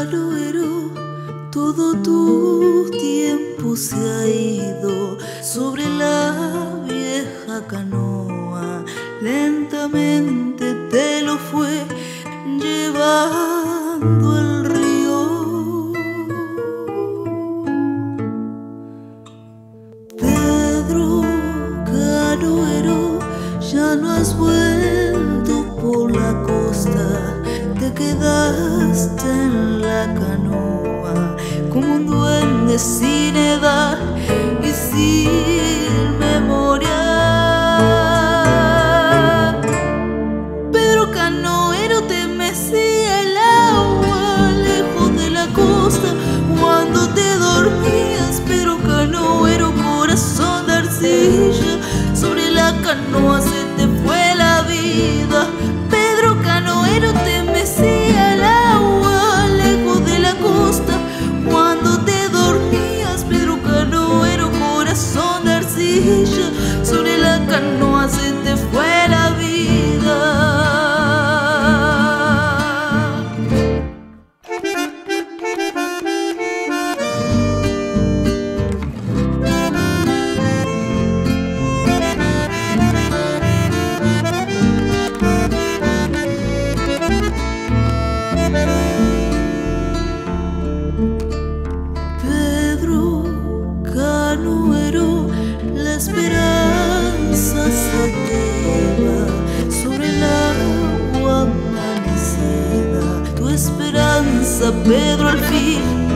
Valoro, todo tu tiempo se ha ido sobre la vieja canoa. Lentamente te lo fue llevando al río. Pedro Canoero, ya no has vuelto por la costa, te quedaste en la sin edad y sin memoria. Pedro Canoero te mecía el agua lejos de la costa cuando te dormías. Pedro Canoero, corazón de arcilla, sobre la canoa se te fue la vida. La esperanza se eleva sobre el agua amanecida. Tu esperanza, Pedro, al fin